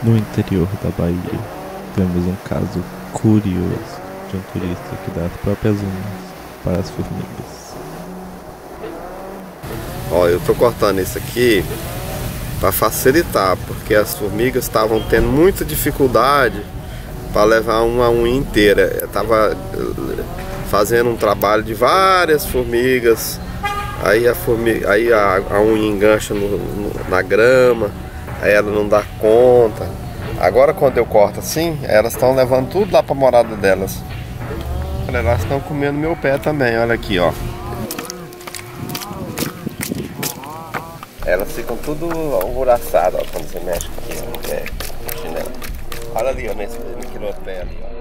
No interior da Bahia, temos um caso curioso de um turista que dá as próprias unhas para as formigas. Ó, eu tô cortando isso aqui para facilitar, porque as formigas estavam tendo muita dificuldade para levar uma unha inteira. Eu tava eh, fazendo um trabalho de várias formigas, aí a, formiga, aí a, a unha engancha no, no, na grama aí ela não dá conta. Agora quando eu corto assim, elas estão levando tudo lá para morada delas. Elas estão comendo meu pé também, olha aqui, ó. Elas ficam tudo alvoroçadas, quando você mexe aqui, ó, é, chinelo. Olha ali, ó, nesse, outro pé ali, ó.